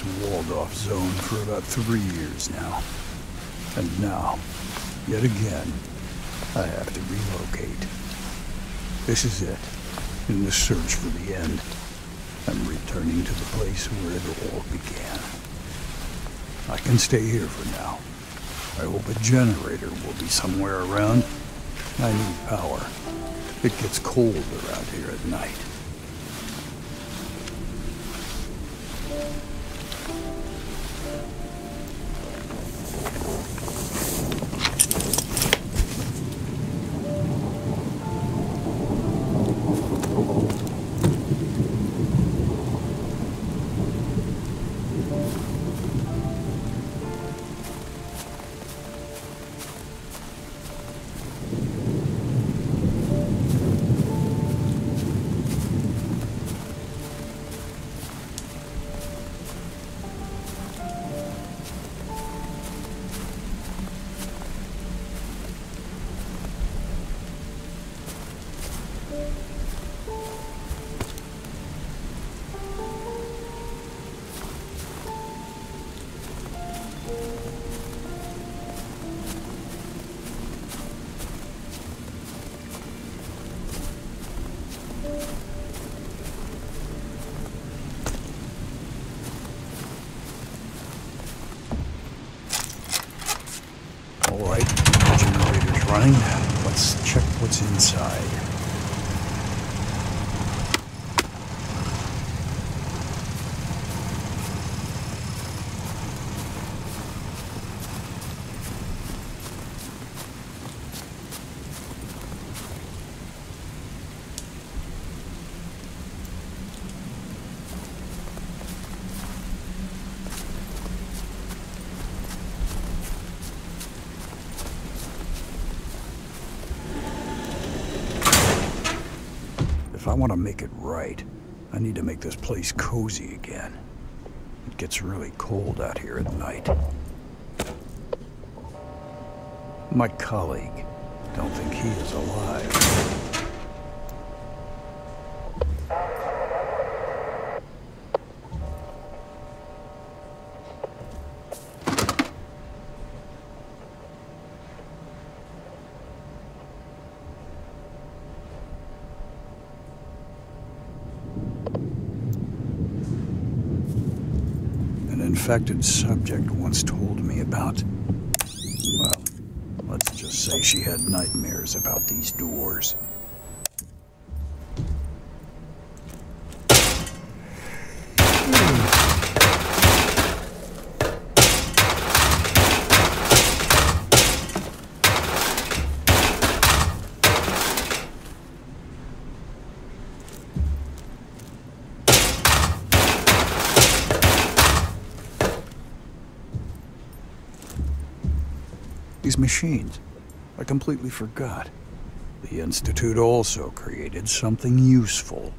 this walled-off zone for about three years now. And now, yet again, I have to relocate. This is it. In the search for the end, I'm returning to the place where it all began. I can stay here for now. I hope a generator will be somewhere around. I need power. It gets cold around here at night. I want to make it right, I need to make this place cozy again. It gets really cold out here at night. My colleague. Don't think he is alive. Infected subject once told me about. Well, let's just say she had nightmares about these doors. These machines. I completely forgot. The Institute also created something useful.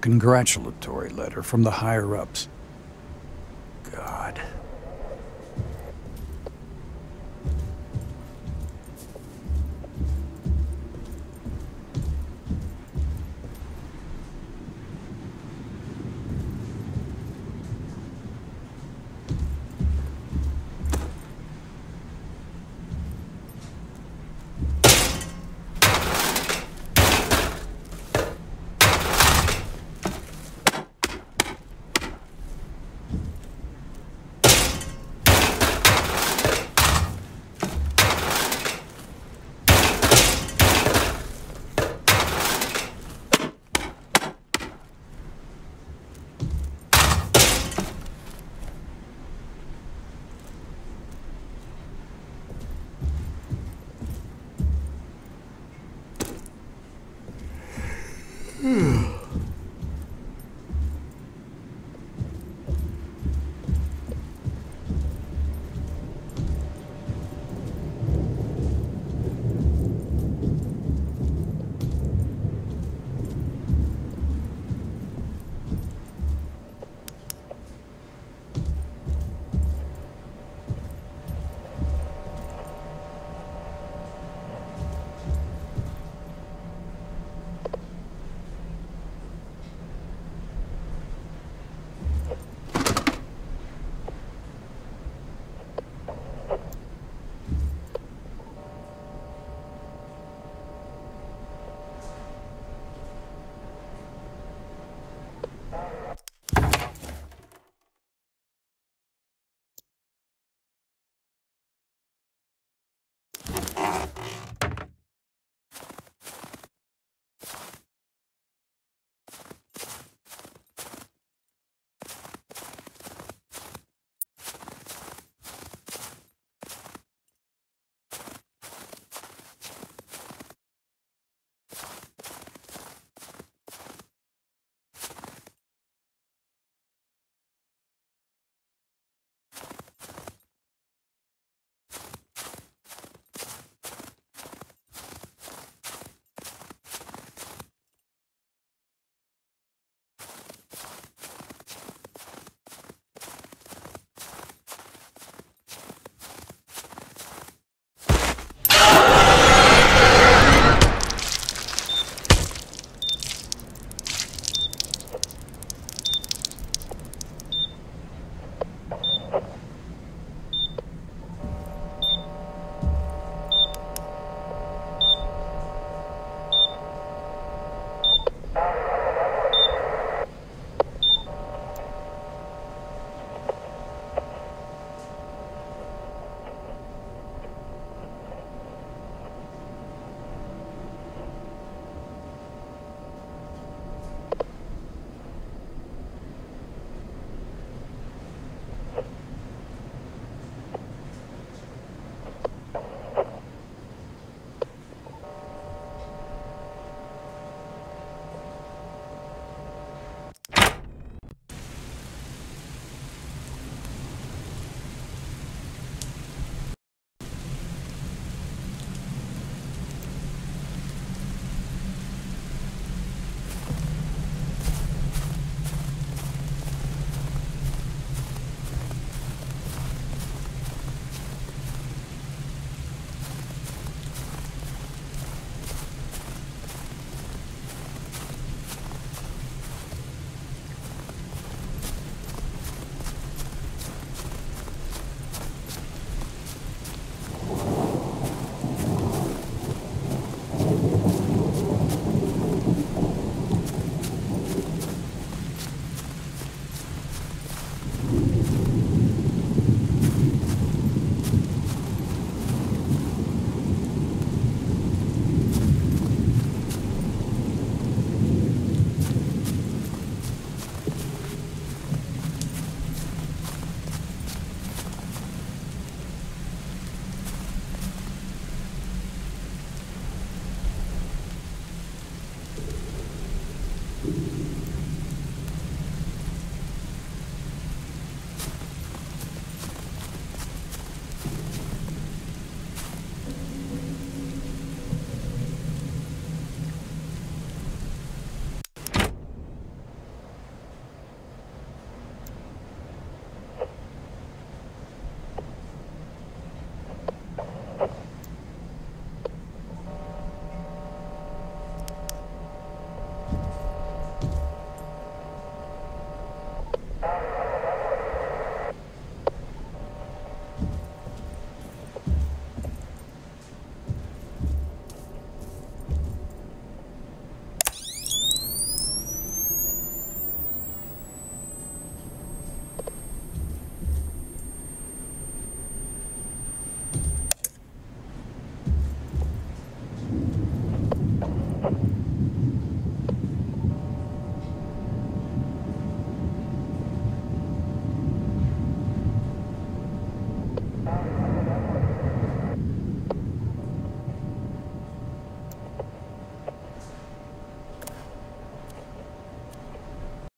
Congratulatory letter from the higher ups. God.